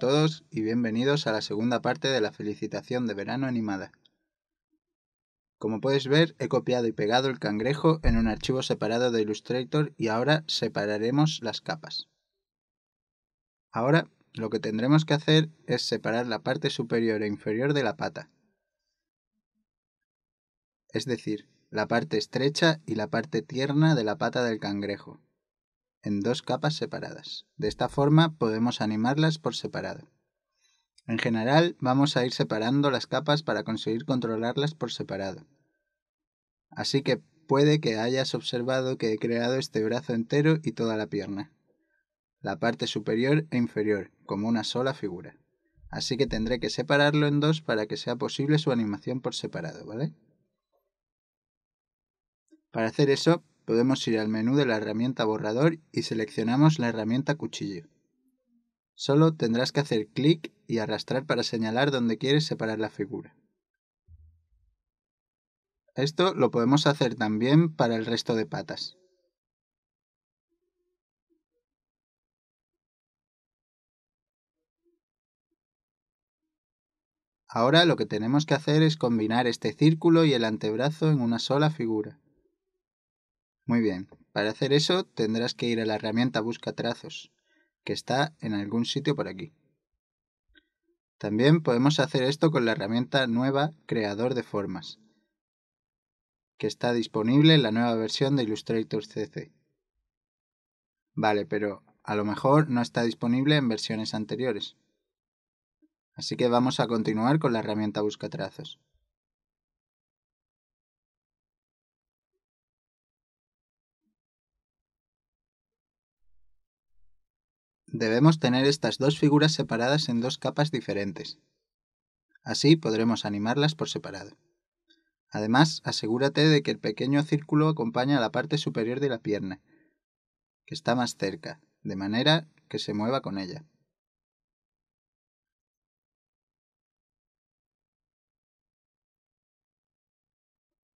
todos y bienvenidos a la segunda parte de la felicitación de verano animada. Como puedes ver, he copiado y pegado el cangrejo en un archivo separado de Illustrator y ahora separaremos las capas. Ahora lo que tendremos que hacer es separar la parte superior e inferior de la pata. Es decir, la parte estrecha y la parte tierna de la pata del cangrejo, en dos capas separadas. De esta forma podemos animarlas por separado. En general vamos a ir separando las capas para conseguir controlarlas por separado. Así que puede que hayas observado que he creado este brazo entero y toda la pierna, la parte superior e inferior, como una sola figura. Así que tendré que separarlo en dos para que sea posible su animación por separado, ¿vale? Para hacer eso, podemos ir al menú de la herramienta borrador y seleccionamos la herramienta cuchillo. Solo tendrás que hacer clic y arrastrar para señalar donde quieres separar la figura. Esto lo podemos hacer también para el resto de patas. Ahora lo que tenemos que hacer es combinar este círculo y el antebrazo en una sola figura. Muy bien, para hacer eso tendrás que ir a la herramienta Busca trazos, que está en algún sitio por aquí. También podemos hacer esto con la herramienta nueva Creador de formas, que está disponible en la nueva versión de Illustrator CC. Vale, pero a lo mejor no está disponible en versiones anteriores. Así que vamos a continuar con la herramienta Busca trazos. Debemos tener estas dos figuras separadas en dos capas diferentes. Así podremos animarlas por separado. Además, asegúrate de que el pequeño círculo acompaña a la parte superior de la pierna, que está más cerca, de manera que se mueva con ella.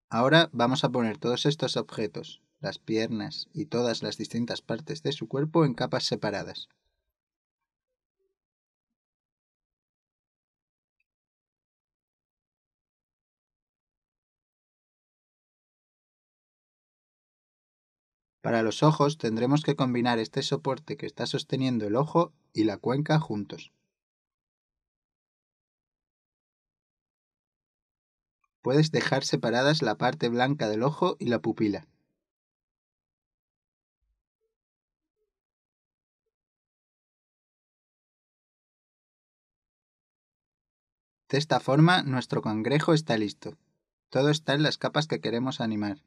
Ahora vamos a poner todos estos objetos, las piernas y todas las distintas partes de su cuerpo en capas separadas. Para los ojos tendremos que combinar este soporte que está sosteniendo el ojo y la cuenca juntos. Puedes dejar separadas la parte blanca del ojo y la pupila. De esta forma nuestro cangrejo está listo. Todo está en las capas que queremos animar,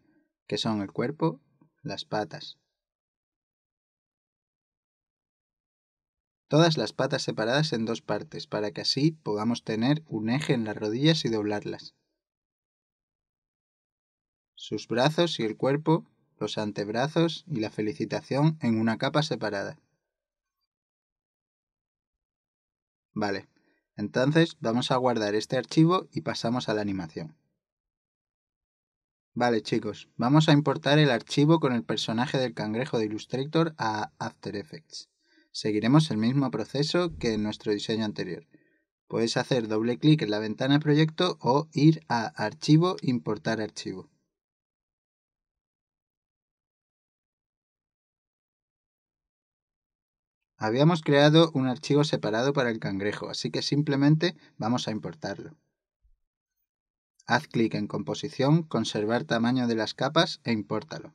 que son el cuerpo, las patas. Todas las patas separadas en dos partes, para que así podamos tener un eje en las rodillas y doblarlas. Sus brazos y el cuerpo, los antebrazos y la felicitación en una capa separada. Vale, entonces vamos a guardar este archivo y pasamos a la animación. Vale chicos, vamos a importar el archivo con el personaje del cangrejo de Illustrator a After Effects. Seguiremos el mismo proceso que en nuestro diseño anterior. Puedes hacer doble clic en la ventana proyecto o ir a Archivo, Importar archivo. Habíamos creado un archivo separado para el cangrejo, así que simplemente vamos a importarlo. Haz clic en Composición, Conservar tamaño de las capas e impórtalo.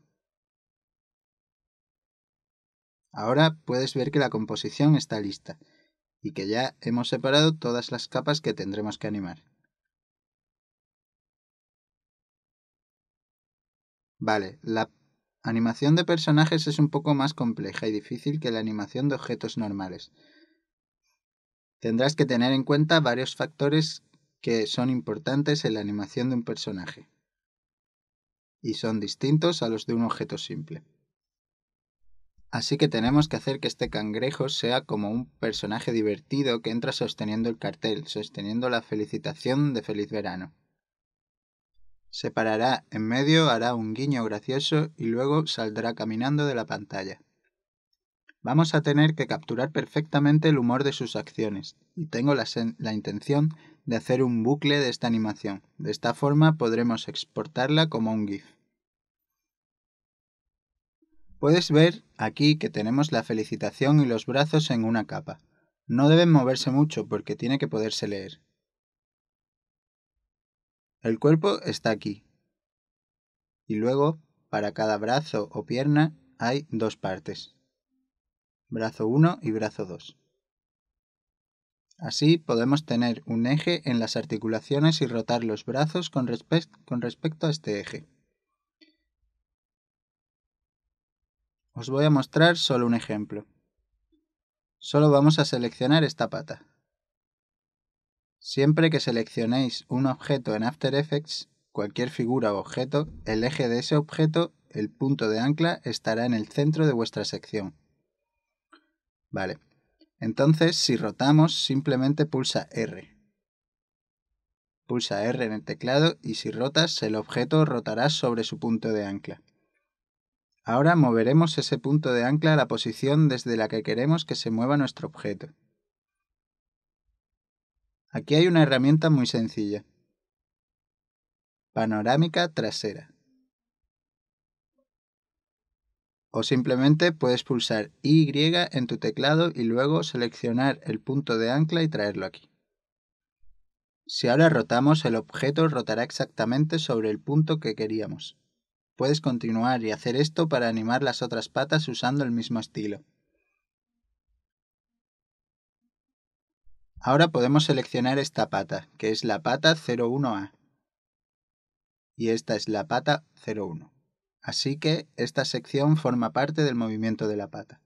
Ahora puedes ver que la composición está lista y que ya hemos separado todas las capas que tendremos que animar. Vale, la animación de personajes es un poco más compleja y difícil que la animación de objetos normales. Tendrás que tener en cuenta varios factores que son importantes en la animación de un personaje y son distintos a los de un objeto simple. Así que tenemos que hacer que este cangrejo sea como un personaje divertido que entra sosteniendo el cartel, sosteniendo la felicitación de feliz verano. Se parará en medio, hará un guiño gracioso y luego saldrá caminando de la pantalla. Vamos a tener que capturar perfectamente el humor de sus acciones, y tengo la, la, intención de hacer un bucle de esta animación. De esta forma podremos exportarla como un GIF. Puedes ver aquí que tenemos la felicitación y los brazos en una capa. No deben moverse mucho porque tiene que poderse leer. El cuerpo está aquí. Y luego, para cada brazo o pierna, hay dos partes. Brazo 1 y brazo 2. Así podemos tener un eje en las articulaciones y rotar los brazos con, respecto a este eje. Os voy a mostrar solo un ejemplo. Solo vamos a seleccionar esta pata. Siempre que seleccionéis un objeto en After Effects, cualquier figura o objeto, el eje de ese objeto, el punto de ancla, estará en el centro de vuestra sección. Vale. Entonces, si rotamos, simplemente pulsa R. Pulsa R en el teclado y si rotas, el objeto rotará sobre su punto de ancla. Ahora moveremos ese punto de ancla a la posición desde la que queremos que se mueva nuestro objeto. Aquí hay una herramienta muy sencilla. Panorámica trasera. O simplemente puedes pulsar Y en tu teclado y luego seleccionar el punto de ancla y traerlo aquí. Si ahora rotamos, el objeto rotará exactamente sobre el punto que queríamos. Puedes continuar y hacer esto para animar las otras patas usando el mismo estilo. Ahora podemos seleccionar esta pata, que es la pata 01A. Y esta es la pata 01. Así que esta sección forma parte del movimiento de la pata.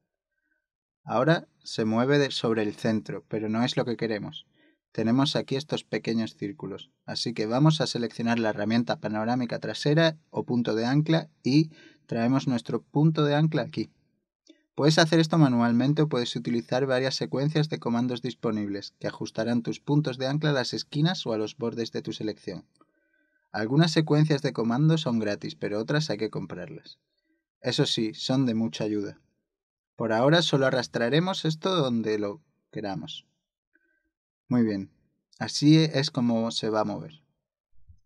Ahora se mueve sobre el centro, pero no es lo que queremos tenemos aquí estos pequeños círculos. Así que vamos a seleccionar la herramienta panorámica trasera o punto de ancla y traemos nuestro punto de ancla aquí. Puedes hacer esto manualmente o puedes utilizar varias secuencias de comandos disponibles que ajustarán tus puntos de ancla a las esquinas o a los bordes de tu selección. Algunas secuencias de comandos son gratis, pero otras hay que comprarlas. Eso sí, son de mucha ayuda. Por ahora solo arrastraremos esto donde lo queramos. Muy bien, así es como se va a mover.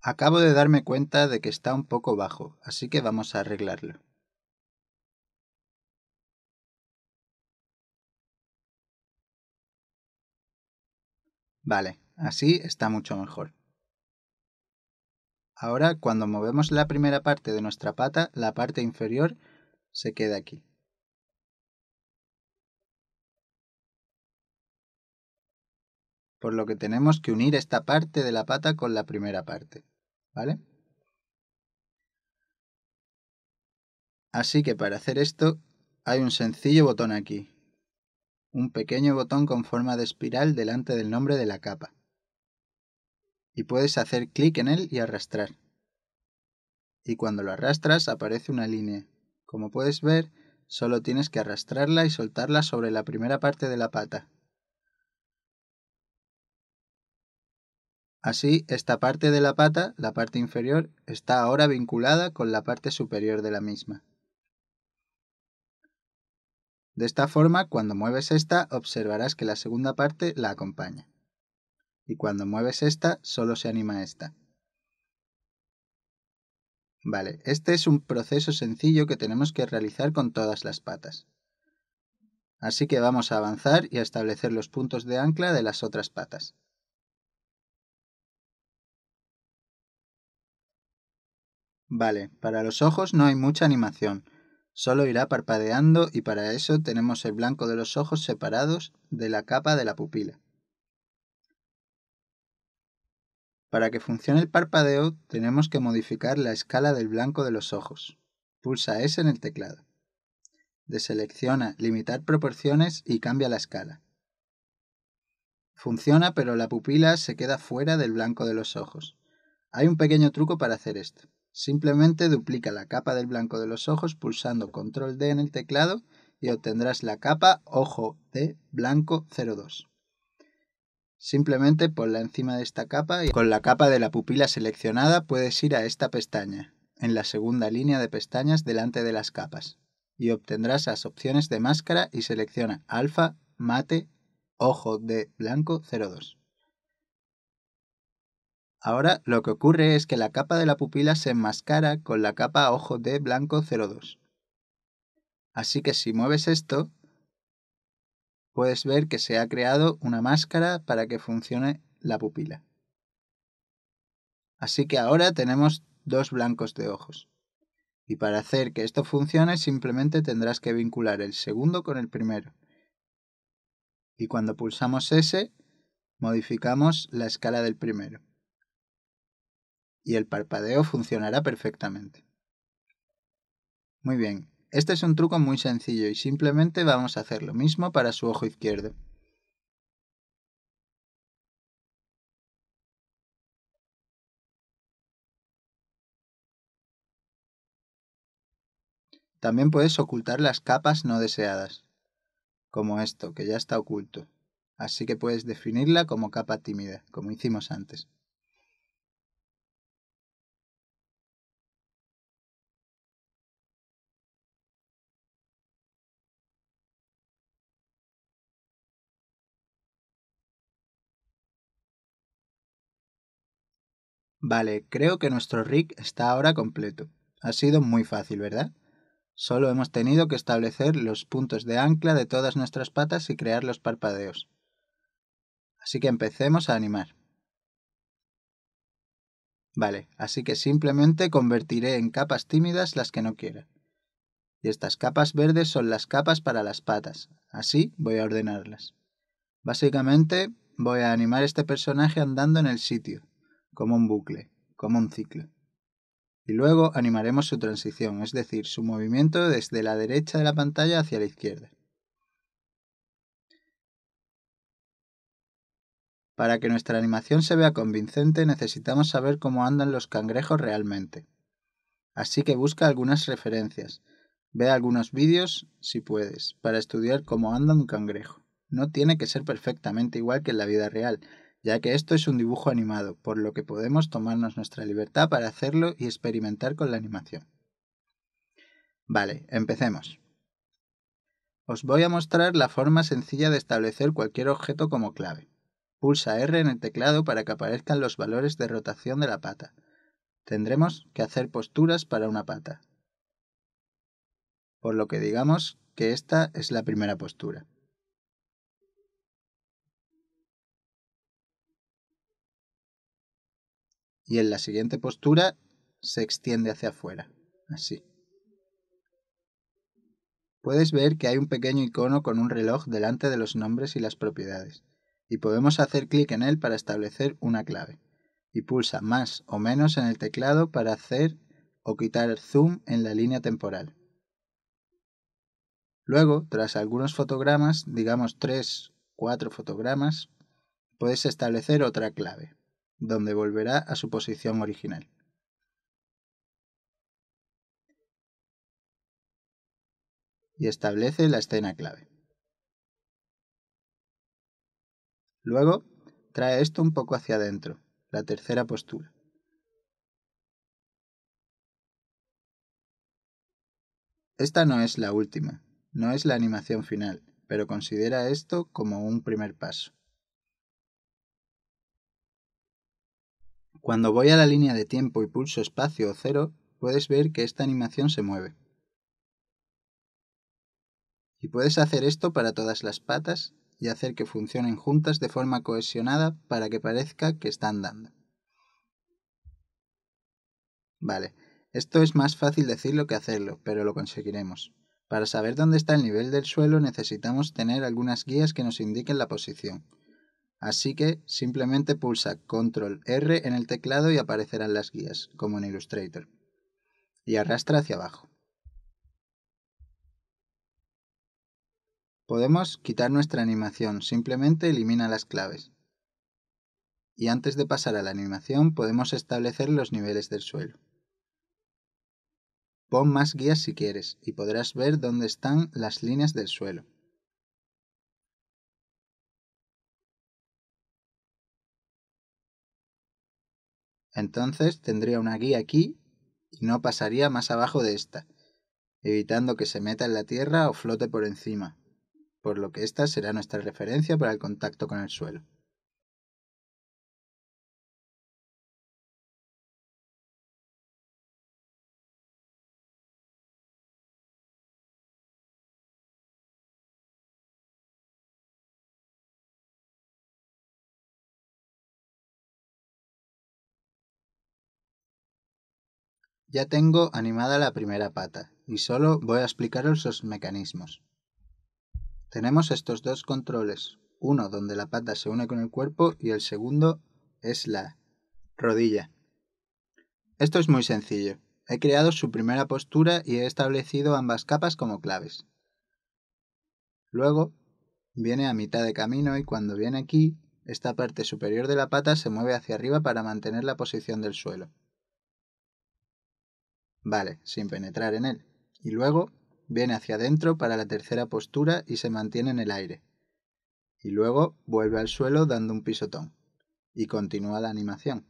Acabo de darme cuenta de que está un poco bajo, así que vamos a arreglarlo. Vale, así está mucho mejor. Ahora, cuando movemos la primera parte de nuestra pata, la parte inferior se queda aquí. por lo que tenemos que unir esta parte de la pata con la primera parte. ¿Vale? Así que para hacer esto hay un sencillo botón aquí. Un pequeño botón con forma de espiral delante del nombre de la capa. Y puedes hacer clic en él y arrastrar. Y cuando lo arrastras aparece una línea. Como puedes ver, solo tienes que arrastrarla y soltarla sobre la primera parte de la pata, Así, esta parte de la pata, la parte inferior, está ahora vinculada con la parte superior de la misma. De esta forma, cuando mueves esta, observarás que la segunda parte la acompaña. Y cuando mueves esta, solo se anima esta. Vale, este es un proceso sencillo que tenemos que realizar con todas las patas. Así que vamos a avanzar y a establecer los puntos de ancla de las otras patas. Vale, para los ojos no hay mucha animación, solo irá parpadeando y para eso tenemos el blanco de los ojos separados de la capa de la pupila. Para que funcione el parpadeo tenemos que modificar la escala del blanco de los ojos. Pulsa S en el teclado. Deselecciona Limitar proporciones y cambia la escala. Funciona pero la pupila se queda fuera del blanco de los ojos. Hay un pequeño truco para hacer esto. Simplemente duplica la capa del blanco de los ojos pulsando Control D en el teclado y obtendrás la capa ojo de blanco 02. Simplemente ponla encima de esta capa y con la capa de la pupila seleccionada puedes ir a esta pestaña, en la segunda línea de pestañas delante de las capas. y obtendrás las opciones de máscara y selecciona alfa, mate, ojo de blanco 02. Ahora lo que ocurre es que la capa de la pupila se enmascara con la capa ojo de blanco 02. Así que si mueves esto, puedes ver que se ha creado una máscara para que funcione la pupila. Así que ahora tenemos dos blancos de ojos. Y para hacer que esto funcione simplemente tendrás que vincular el segundo con el primero. Y cuando pulsamos S, modificamos la escala del primero. Y el parpadeo funcionará perfectamente. Muy bien, este es un truco muy sencillo y simplemente vamos a hacer lo mismo para su ojo izquierdo. También puedes ocultar las capas no deseadas, como esto, que ya está oculto. Así que puedes definirla como capa tímida, como hicimos antes. Vale, creo que nuestro rig está ahora completo. Ha sido muy fácil, ¿verdad? Solo hemos tenido que establecer los puntos de ancla de todas nuestras patas y crear los parpadeos. Así que empecemos a animar. Vale, así que simplemente convertiré en capas tímidas las que no quiera. Y estas capas verdes son las capas para las patas. Así voy a ordenarlas. Básicamente voy a animar este personaje andando en el sitio, como un bucle, como un ciclo y luego animaremos su transición, es decir, su movimiento desde la derecha de la pantalla hacia la izquierda. Para que nuestra animación se vea convincente necesitamos saber cómo andan los cangrejos realmente. Así que busca algunas referencias. Ve algunos vídeos, si puedes, para estudiar cómo anda un cangrejo. No tiene que ser perfectamente igual que en la vida real, ya que esto es un dibujo animado, por lo que podemos tomarnos nuestra libertad para hacerlo y experimentar con la animación. Vale, empecemos. Os voy a mostrar la forma sencilla de establecer cualquier objeto como clave. Pulsa R en el teclado para que aparezcan los valores de rotación de la pata. Tendremos que hacer posturas para una pata. Por lo que digamos que esta es la primera postura. Y en la siguiente postura se extiende hacia afuera, así. Puedes ver que hay un pequeño icono con un reloj delante de los nombres y las propiedades, y podemos hacer clic en él para establecer una clave, y pulsa más o menos en el teclado para hacer o quitar zoom en la línea temporal. Luego, tras algunos fotogramas, digamos 3, 4 fotogramas, puedes establecer otra clave donde volverá a su posición original. Y establece la escena clave. Luego, trae esto un poco hacia adentro, la tercera postura. Esta no es la última, no es la animación final, pero considera esto como un primer paso. Cuando voy a la línea de tiempo y pulso espacio o cero, puedes ver que esta animación se mueve. Y puedes hacer esto para todas las patas y hacer que funcionen juntas de forma cohesionada para que parezca que están dando. Vale, esto es más fácil decirlo que hacerlo, pero lo conseguiremos. Para saber dónde está el nivel del suelo necesitamos tener algunas guías que nos indiquen la posición. Así que simplemente pulsa Control R en el teclado y aparecerán las guías, como en Illustrator. Y arrastra hacia abajo. Podemos quitar nuestra animación, simplemente elimina las claves. Y antes de pasar a la animación podemos establecer los niveles del suelo. Pon más guías si quieres y podrás ver dónde están las líneas del suelo. Entonces tendría una guía aquí y no pasaría más abajo de esta. evitando que se meta en la tierra o flote por encima, por lo que esta será nuestra referencia para el contacto con el suelo. Ya tengo animada la primera pata y solo voy a explicaros los mecanismos. Tenemos estos dos controles, uno donde la pata se une con el cuerpo y el segundo es la rodilla. Esto es muy sencillo. He creado su primera postura y he establecido ambas capas como claves. Luego viene a mitad de camino y cuando viene aquí, esta parte superior de la pata se mueve hacia arriba para mantener la posición del suelo. Vale, sin penetrar en él. Y luego viene hacia adentro para la tercera postura y se mantiene en el aire. Y luego vuelve al suelo dando un pisotón. Y continúa la animación.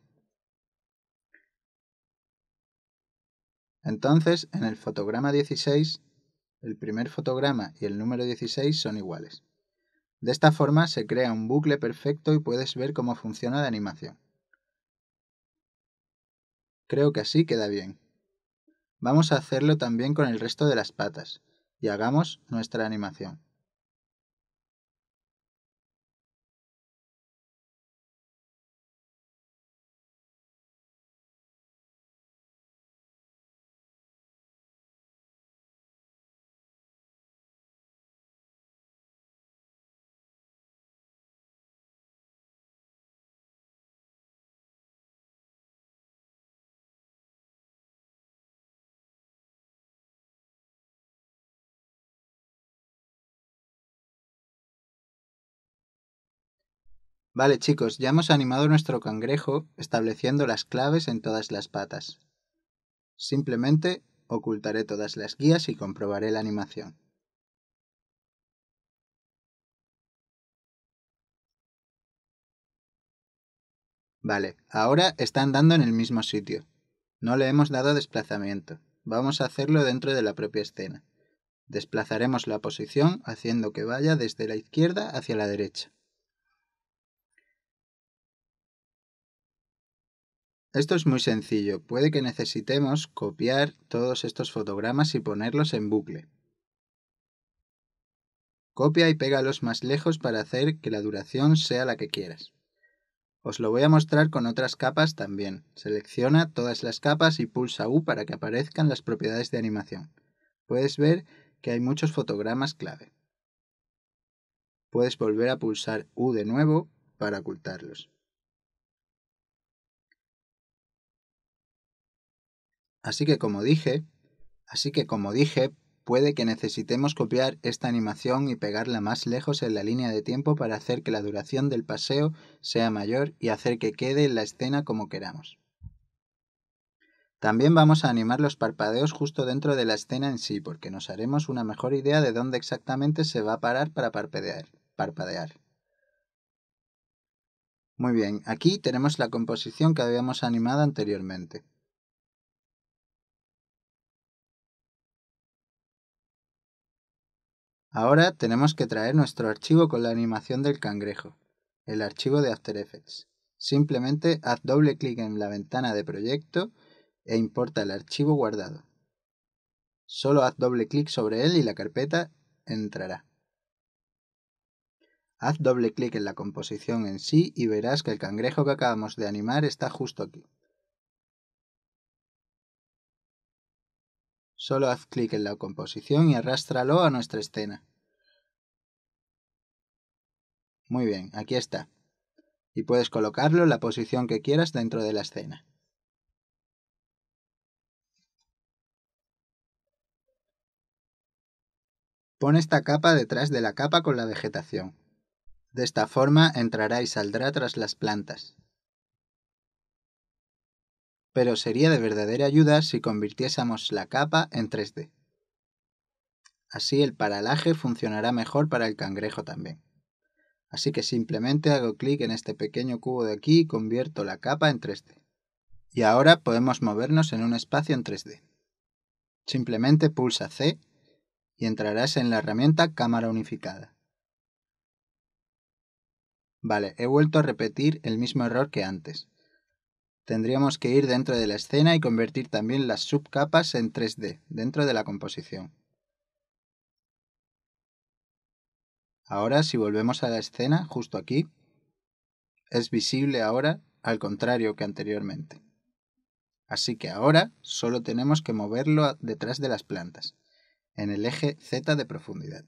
Entonces, en el fotograma 16, el primer fotograma y el número 16 son iguales. De esta forma se crea un bucle perfecto y puedes ver cómo funciona la animación. Creo que así queda bien. Vamos a hacerlo también con el resto de las patas y hagamos nuestra animación. Vale chicos, ya hemos animado nuestro cangrejo estableciendo las claves en todas las patas. Simplemente ocultaré todas las guías y comprobaré la animación. Vale, ahora está andando en el mismo sitio. No le hemos dado desplazamiento. Vamos a hacerlo dentro de la propia escena. Desplazaremos la posición haciendo que vaya desde la izquierda hacia la derecha. Esto es muy sencillo. Puede que necesitemos copiar todos estos fotogramas y ponerlos en bucle. Copia y pégalos más lejos para hacer que la duración sea la que quieras. Os lo voy a mostrar con otras capas también. Selecciona todas las capas y pulsa U para que aparezcan las propiedades de animación. Puedes ver que hay muchos fotogramas clave. Puedes volver a pulsar U de nuevo para ocultarlos. Así que como dije, así que como dije, puede que necesitemos copiar esta animación y pegarla más lejos en la línea de tiempo para hacer que la duración del paseo sea mayor y hacer que quede en la escena como queramos. También vamos a animar los parpadeos justo dentro de la escena en sí, porque nos haremos una mejor idea de dónde exactamente se va a parar para parpadear. parpadear. Muy bien, aquí tenemos la composición que habíamos animado anteriormente. Ahora tenemos que traer nuestro archivo con la animación del cangrejo, el archivo de After Effects. Simplemente haz doble clic en la ventana de proyecto e importa el archivo guardado. Solo haz doble clic sobre él y la carpeta entrará. Haz doble clic en la composición en sí y verás que el cangrejo que acabamos de animar está justo aquí. Solo haz clic en la composición y arrástralo a nuestra escena. Muy bien, aquí está. Y puedes colocarlo en la posición que quieras dentro de la escena. Pon esta capa detrás de la capa con la vegetación. De esta forma entrará y saldrá tras las plantas pero sería de verdadera ayuda si convirtiésemos la capa en 3D. Así el paralaje funcionará mejor para el cangrejo también. Así que simplemente hago clic en este pequeño cubo de aquí y convierto la capa en 3D. Y ahora podemos movernos en un espacio en 3D. Simplemente pulsa C y entrarás en la herramienta cámara unificada. Vale, he vuelto a repetir el mismo error que antes. Tendríamos que ir dentro de la escena y convertir también las subcapas en 3D dentro de la composición. Ahora si volvemos a la escena, justo aquí, es visible ahora al contrario que anteriormente. Así que ahora solo tenemos que moverlo detrás de las plantas, en el eje Z de profundidad.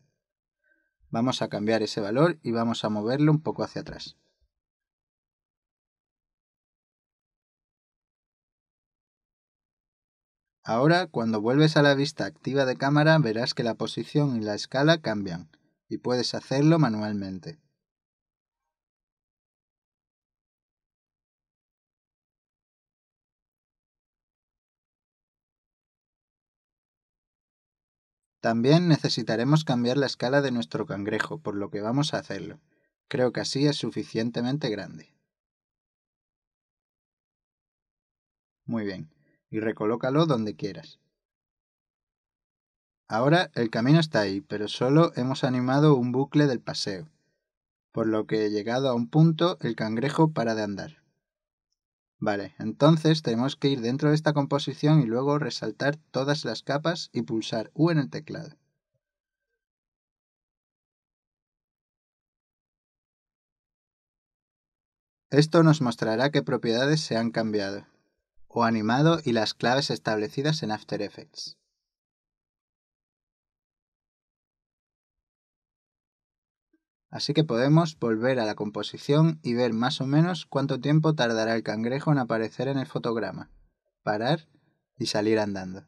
Vamos a cambiar ese valor y vamos a moverlo un poco hacia atrás. Ahora, cuando vuelves a la vista activa de cámara, verás que la posición y la escala cambian, y puedes hacerlo manualmente. También necesitaremos cambiar la escala de nuestro cangrejo, por lo que vamos a hacerlo. Creo que así es suficientemente grande. Muy bien, y recolócalo donde quieras. Ahora el camino está ahí, pero solo hemos animado un bucle del paseo, por lo que llegado a un punto el cangrejo para de andar. Vale, entonces tenemos que ir dentro de esta composición y luego resaltar todas las capas y pulsar U en el teclado. Esto nos mostrará qué propiedades se han cambiado o animado y las claves establecidas en After Effects. Así que podemos volver a la composición y ver más o menos cuánto tiempo tardará el cangrejo en aparecer en el fotograma, parar y salir andando.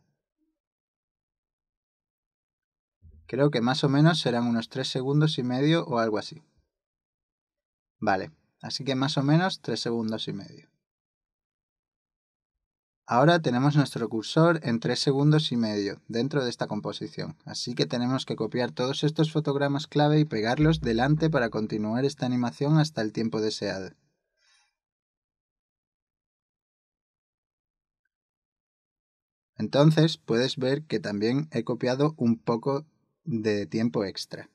Creo que más o menos serán unos 3 segundos y medio o algo así. Vale, así que más o menos 3 segundos y medio. Ahora tenemos nuestro cursor en 3 segundos y medio dentro de esta composición, así que tenemos que copiar todos estos fotogramas clave y pegarlos delante para continuar esta animación hasta el tiempo deseado. Entonces puedes ver que también he copiado un poco de tiempo extra.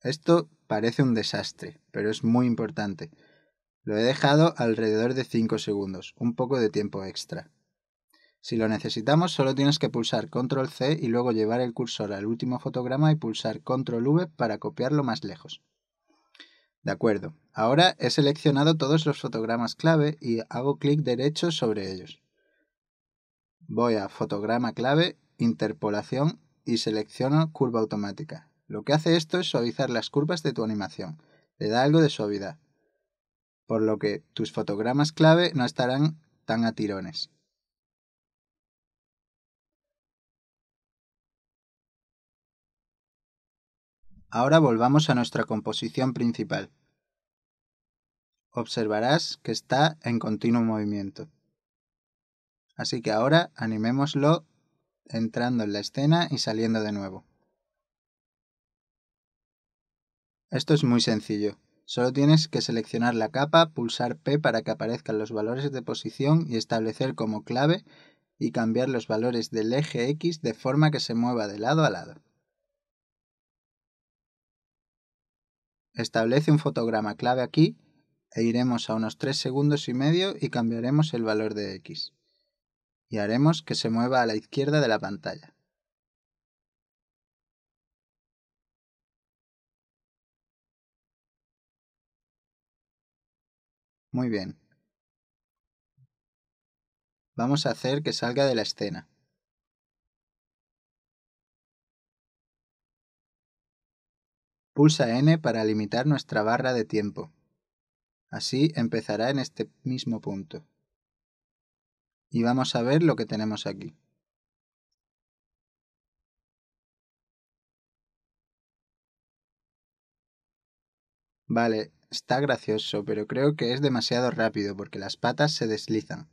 Esto parece un desastre, pero es muy importante. Lo he dejado alrededor de 5 segundos, un poco de tiempo extra. Si lo necesitamos, solo tienes que pulsar Control C y luego llevar el cursor al último fotograma y pulsar Control V para copiarlo más lejos. De acuerdo, ahora he seleccionado todos los fotogramas clave y hago clic derecho sobre ellos. Voy a Fotograma clave, Interpolación y selecciono Curva automática. Lo que hace esto es suavizar las curvas de tu animación. Le da algo de suavidad por lo que tus fotogramas clave no estarán tan a tirones. Ahora volvamos a nuestra composición principal. Observarás que está en continuo movimiento. Así que ahora animémoslo entrando en la escena y saliendo de nuevo. Esto es muy sencillo. Solo tienes que seleccionar la capa, pulsar P para que aparezcan los valores de posición y establecer como clave y cambiar los valores del eje X de forma que se mueva de lado a lado. Establece un fotograma clave aquí e iremos a unos 3 segundos y medio y cambiaremos el valor de X. Y haremos que se mueva a la izquierda de la pantalla. Muy bien. Vamos a hacer que salga de la escena. Pulsa N para limitar nuestra barra de tiempo. Así empezará en este mismo punto. Y vamos a ver lo que tenemos aquí. Vale, Está gracioso, pero creo que es demasiado rápido porque las patas se deslizan,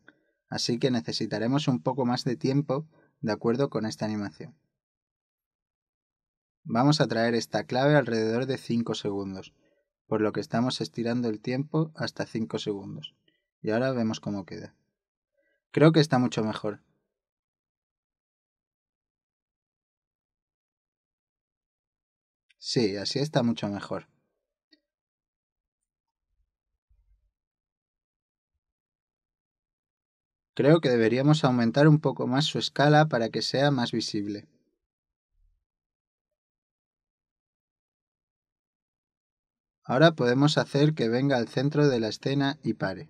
así que necesitaremos un poco más de tiempo de acuerdo con esta animación. Vamos a traer esta clave alrededor de 5 segundos, por lo que estamos estirando el tiempo hasta 5 segundos. Y ahora vemos cómo queda. Creo que está mucho mejor. Sí, así está mucho mejor. Creo que deberíamos aumentar un poco más su escala para que sea más visible. Ahora podemos hacer que venga al centro de la escena y pare.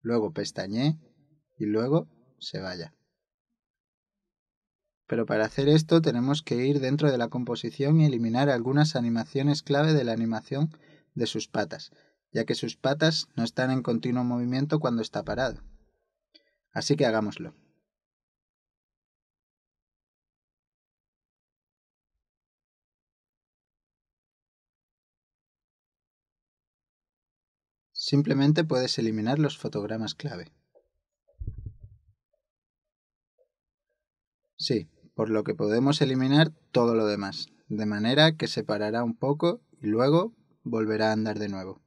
Luego pestañe y luego se vaya. Pero para hacer esto tenemos que ir dentro de la composición y eliminar algunas animaciones clave de la animación de sus patas, ya que sus patas no están en continuo movimiento cuando está parado. Así que hagámoslo. Simplemente puedes eliminar los fotogramas clave. Sí, por lo que podemos eliminar todo lo demás, de manera que se parará un poco y luego volverá a andar de nuevo.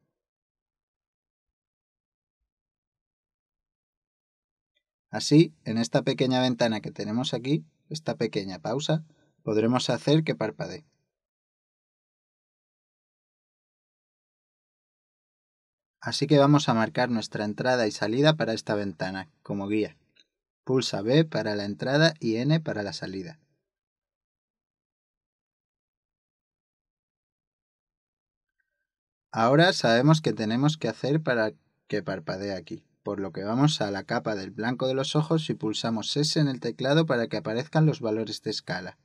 Así, en esta pequeña ventana que tenemos aquí, esta pequeña pausa, podremos hacer que parpadee. Así que vamos a marcar nuestra entrada y salida para esta ventana, como guía. Pulsa B para la entrada y N para la salida. Ahora sabemos qué tenemos que hacer para que parpadee aquí, por lo que vamos a la capa del blanco de los ojos y pulsamos S en el teclado para que aparezcan los valores de escala.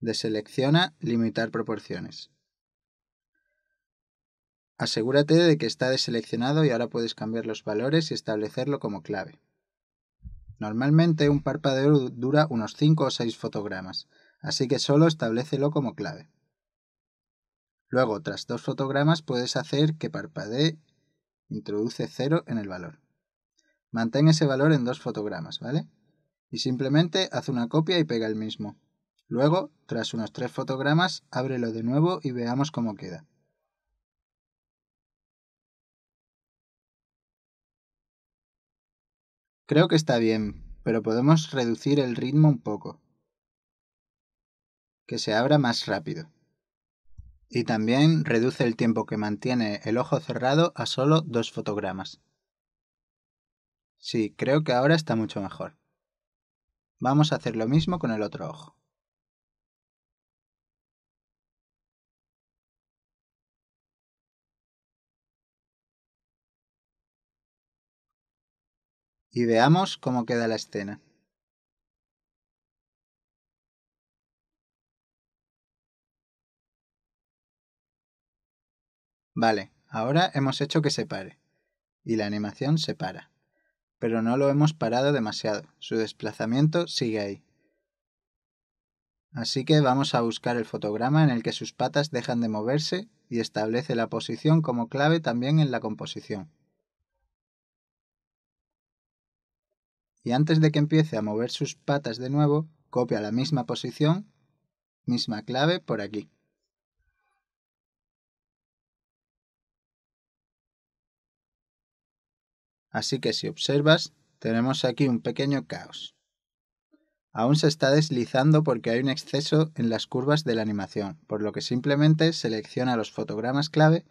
Deselecciona Limitar proporciones. Asegúrate de que está deseleccionado y ahora puedes cambiar los valores y establecerlo como clave. Normalmente un parpadeo dura unos 5 o 6 fotogramas, así que solo establecelo como clave. Luego, tras dos fotogramas, puedes hacer que parpadee, introduce 0 en el valor. Mantén ese valor en dos fotogramas, ¿vale? Y simplemente haz una copia y pega el mismo. Luego, tras unos tres fotogramas, ábrelo de nuevo y veamos cómo queda. Creo que está bien, pero podemos reducir el ritmo un poco. Que se abra más rápido. Y también reduce el tiempo que mantiene el ojo cerrado a solo dos fotogramas. Sí, creo que ahora está mucho mejor. Vamos a hacer lo mismo con el otro ojo. y veamos cómo queda la escena. Vale, ahora hemos hecho que se pare. Y la animación se para. Pero no lo hemos parado demasiado. Su desplazamiento sigue ahí. Así que vamos a buscar el fotograma en el que sus patas dejan de moverse y establece la posición como clave también en la composición. y antes de que empiece a mover sus patas de nuevo, copia la misma posición, misma clave por aquí. Así que si observas, tenemos aquí un pequeño caos. Aún se está deslizando porque hay un exceso en las curvas de la animación, por lo que simplemente selecciona los fotogramas clave,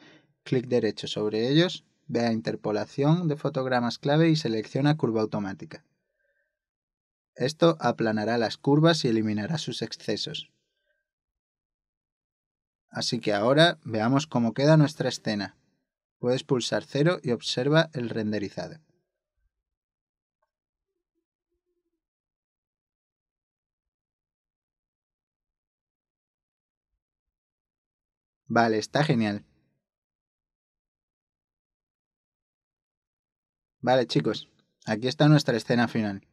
clic derecho sobre ellos, ve a interpolación de fotogramas clave y selecciona curva automática. Esto aplanará las curvas y eliminará sus excesos. Así que ahora veamos cómo queda nuestra escena. Puedes pulsar 0 y observa el renderizado. Vale, está genial. Vale chicos, aquí está nuestra escena final.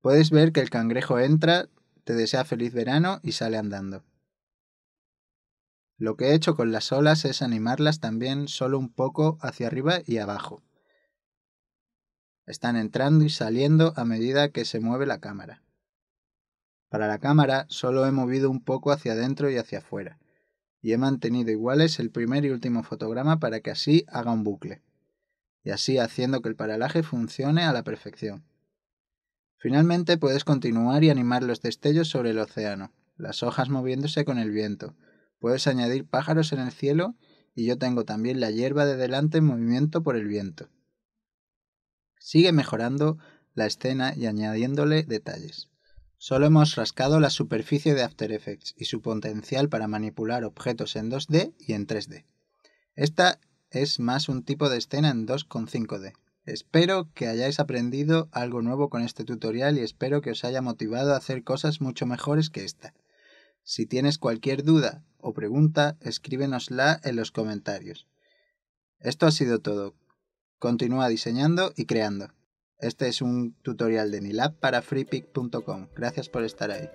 Puedes ver que el cangrejo entra, te desea feliz verano y sale andando. Lo que he hecho con las olas es animarlas también solo un poco hacia arriba y abajo. Están entrando y saliendo a medida que se mueve la cámara. Para la cámara solo he movido un poco hacia adentro y hacia afuera, y he mantenido iguales el primer y último fotograma para que así haga un bucle, y así haciendo que el paralaje funcione a la perfección. Finalmente puedes continuar y animar los destellos sobre el océano, las hojas moviéndose con el viento. Puedes añadir pájaros en el cielo y yo tengo también la hierba de delante en movimiento por el viento. Sigue mejorando la escena y añadiéndole detalles. Solo hemos rascado la superficie de After Effects y su potencial para manipular objetos en 2D y en 3D. Esta es más un tipo de escena en 2.5D. Espero que hayáis aprendido algo nuevo con este tutorial y espero que os haya motivado a hacer cosas mucho mejores que esta. Si tienes cualquier duda o pregunta, escríbenosla en los comentarios. Esto ha sido todo. Continúa diseñando y creando. Este es un tutorial de Nilab para freepik.com. Gracias por estar ahí.